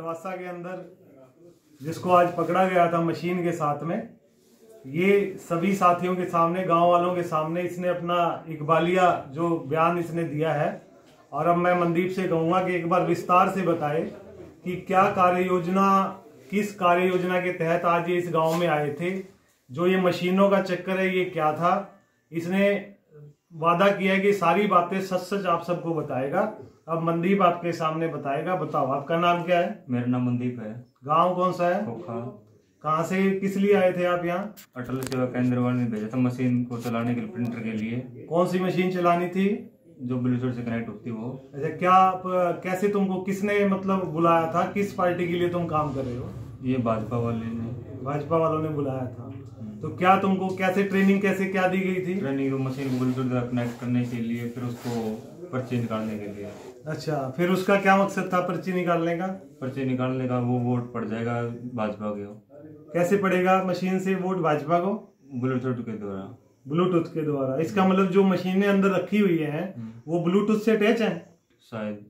नवासा के अंदर जिसको आज पकड़ा गया था मशीन के साथ में, ये सभी साथियों के सामने, गाँव वालों के सामने इसने अपना इकबालिया जो बयान इसने दिया है, और अब मैं मनदीप से कहूँगा कि एक बार विस्तार से बताए कि क्या कार्य योजना किस कार्य योजना के तहत आज ये इस गाँव में आए थे, जो ये मशीनों का चक्कर है, ये क्या था? इसने वादा किया है कि सारी बातें सच सच आप सबको बताएगा। अब मनदीप आपके सामने बताएगा। बताओ आपका नाम क्या है? मेरा नाम मनदीप है। गाँव कौन सा है? खोखा। कहाँ से किस लिए आए थे आप यहाँ? अटल सेवा केंद्र वाले ने भेजा था मशीन को चलाने के लिए प्रिंटर के लिए। कौन सी मशीन चलानी थी? जो ब्लूटूथ से कनेक्ट होती वो। अच्छा क्या आप, कैसे तुमको किसने मतलब बुलाया था? किस पार्टी के लिए तुम काम कर रहे हो? ये भाजपा वाले ने। भाजपा वालों ने बुलाया था। तो क्या तुमको कैसे ट्रेनिंग कैसे क्या दी गई थी? ट्रेनिंग मशीन कनेक्ट करने के लिए फिर उसको पर्ची निकालने के लिए। अच्छा फिर उसका क्या मकसद था पर्ची निकालने का? पर्ची निकालने का वो वोट पड़ जाएगा भाजपा के कैसे पड़ेगा मशीन से वोट भाजपा को? ब्लूटूथ के द्वारा। ब्लूटूथ के द्वारा। इसका मतलब जो मशीनें अंदर रखी हुई है वो ब्लूटूथ से अटैच है? शायद।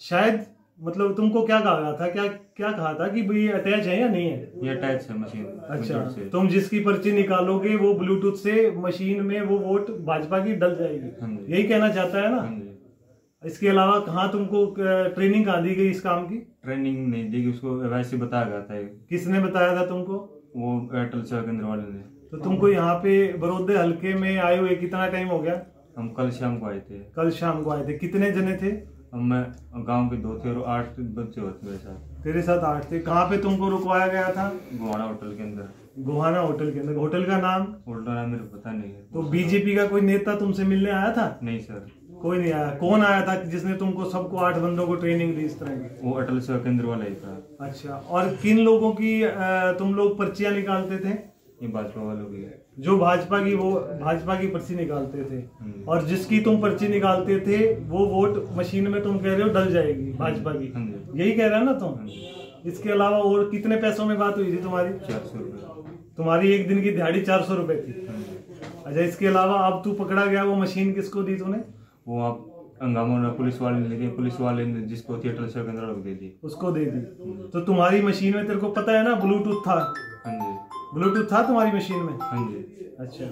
शायद? मतलब तुमको क्या कहा गया था? क्या क्या कहा था कि भाई अटैच है या नहीं है? ये अटैच है मशीन अच्छा तुम जिसकी पर्ची निकालोगे वो ब्लूटूथ से मशीन में वो वोट भाजपा की डल जाएगी। हाँ यही कहना चाहता है ना? हाँ जी। इसके अलावा कहाँ तुमको ट्रेनिंग कहाँ दी गई इस काम की? ट्रेनिंग नहीं दी गई उसको वैसे बताया गया था किसने बताया था तुमको? वो एयरटेल सेवा केंद्र वाले ने। तो तुमको यहाँ पे बरोदे हल्के में आए हुए कितना टाइम हो गया? हम कल शाम को आए थे। कल शाम को आए थे। कितने जने थे? हम मैं गाँव के दो थे और आठ बच्चे होते मेरे साथ। तेरे साथ आठ थे। कहाँ पे तुमको रुकवाया गया था? गोवाना होटल के अंदर। गोहाना होटल के अंदर। होटल का नाम? होटल का नाम मेरे पता नहीं है। तो बीजेपी का कोई नेता तुमसे मिलने आया था? नहीं सर। कोई नहीं आया। कौन आया था जिसने तुमको सबको आठ बंदों को ट्रेनिंग दी इस तरह की? वो अटल सेवा केंद्र वाला ही था। अच्छा। और किन लोगों की तुम लोग पर्चियाँ निकालते थे? ये भाजपा वालों की। जो भाजपा की वो भाजपा की पर्ची निकालते थे। हम्म। और जिसकी तुम पर्ची निकालते थे वो वोट मशीन में तुम कह रहे हो डल जाएगी भाजपा की। हाँ यही कह रहे हो ना तुम? हाँ इसके अलावा और कितने पैसों में बात हुई थी तुम्हारी? चार सौ रुपये तुम्हारी एक दिन की दिहाड़ी चार सौ रुपए थी। हाँ अच्छा इसके अलावा अब तू पकड़ा गया वो मशीन किसको दी तूने? वो आप हंगामा पुलिस वाले ने लेके पुलिस वाले ने जिसको थी अटल सेवा केंद्र दे दी। उसको दे दी। तो तुम्हारी मशीन में तेरे को पता है ना ब्लूटूथ था। हाँ जी। ब्लूटूथ था तुम्हारी मशीन में? हाँ जी। अच्छा।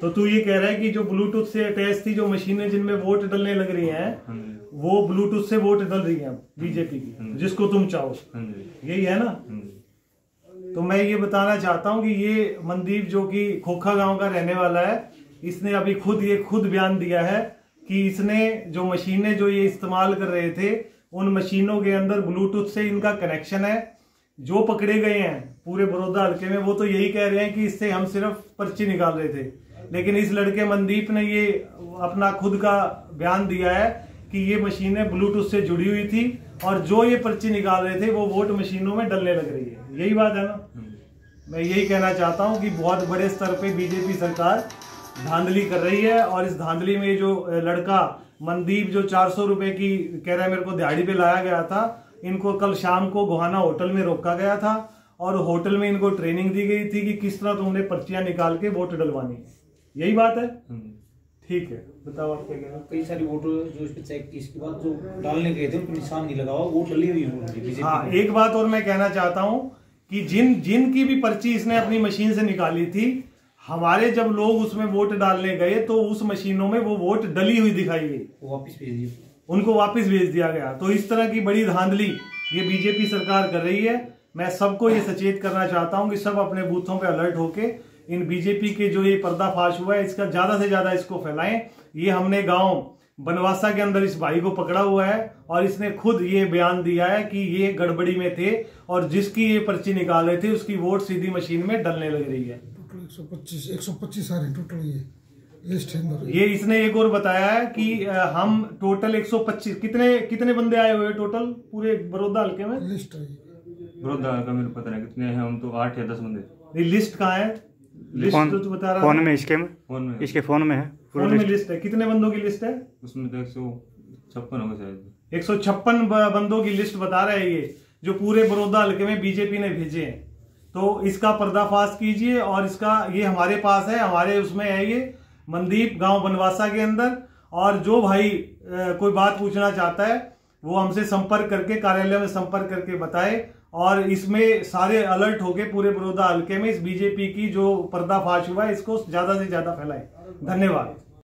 तो तू ये कह रहा है कि जो ब्लूटूथ से अटैच थी जो मशीनें जिनमें वोट डलने लग रही हैं हाँ वो ब्लूटूथ से वोट डल रही हैं बीजेपी की। हम्म। जिसको तुम चाहो। हाँ यही है ना? हाँ तो मैं ये बताना चाहता हूँ कि ये मनदीप जो कि खोखा गाँव का रहने वाला है इसने अभी खुद ये खुद बयान दिया है कि इसने जो मशीनें जो ये इस्तेमाल कर रहे थे उन मशीनों के अंदर ब्लूटूथ से इनका कनेक्शन है जो पकड़े गए हैं पूरे बड़ौदा हल्के में, वो तो यही कह रहे हैं कि इससे हम सिर्फ़ पर्ची निकाल रहे थे। लेकिन इस लड़के मनदीप ने ये अपना खुद का बयान दिया है कि ये मशीनें ब्लूटूथ से जुड़ी हुई थी और जो ये पर्ची निकाल रहे थे, वो वोट मशीनों में डलने लग रही है। यही बात है ना? मैं यही कहना चाहता हूँ कि बहुत बड़े स्तर पर बीजेपी सरकार धांधली कर रही है और इस धांधली में जो लड़का मनदीप जो चार सौ रुपए की, कह रहा है मेरे को, दिहाड़ी पे लाया गया था इनको कल शाम को गोहाना होटल में रोका गया था और होटल में इनको ट्रेनिंग दी गई थी कि किस तरह तुमने पर्चियाँ निकाल के वोट डलवानी है। यही बात है? हाँ ठीक है बताओ आप क्या कह रहे हो? कई सारी वोटर जो इस पे चेक की इसके बाद जो डालने गए थे उन निशान नहीं लगा हुआ वो डली हुई है हाँ एक बात और मैं कहना चाहता हूँ कि जिन जिनकी भी पर्ची इसने अपनी मशीन से निकाली थी हमारे जब लोग उसमें वोट डालने गए तो उस मशीनों में वो वोट डली हुई दिखाई गई। वापिस वापस भेज दिए। उनको वापस भेज दिया गया। तो इस तरह की बड़ी धांधली ये बीजेपी सरकार कर रही है। मैं सबको ये सचेत करना चाहता हूँ कि सब अपने बूथों पे अलर्ट होके इन बीजेपी के जो ये पर्दाफाश हुआ है, इसका ज़्यादा से ज़्यादा इसको फैलाएँ। ये हमने गाँव बनवासा के अंदर इस भाई को पकड़ा हुआ है और इसने खुद ये बयान दिया है कि ये गड़बड़ी में थे और जिसकी ये पर्ची निकाल रहे थे, उसकी वोट सीधी मशीन में डलने लग रही है। टोटल 125 125 आ रहे हैं टोटल ये। ये इसने एक और बताया है कि हम टोटल 125 कितने कितने बंदे आए हुए टोटल पूरे बड़ौदा हल्के में? लिस्ट है ये। बड़ौदा का मेरे पता नहीं कितने हैं हम तो आठ या दस बंदे। ये लिस्ट कहाँ है? लिस्ट फ़ोन तो बता रहा फ़ोन में इसके में? फ़ोन में। इसके फ़ोन में है? फ़ोन में लिस्ट लिस्ट है। कितने बंदों की लिस्ट है? उसमें तो एक सौ छप्पन होगा शायद। एक सौ छप्पन बंदों की लिस्ट बता रहे है ये जो पूरे बड़ौदा हल्के में बीजेपी ने भेजे हैं। तो इसका पर्दाफाश कीजिए और इसका ये हमारे पास है हमारे उसमें है ये। मनदीप गाँव बनवासा के अंदर, और जो भाई कोई बात पूछना चाहता है, वो हमसे संपर्क करके, कार्यालय में संपर्क करके बताए, और इसमें सारे अलर्ट होके पूरे बड़ौदा हल्के में इस बीजेपी की जो पर्दाफाश हुआ है, इसको ज़्यादा से ज़्यादा फैलाए। धन्यवाद।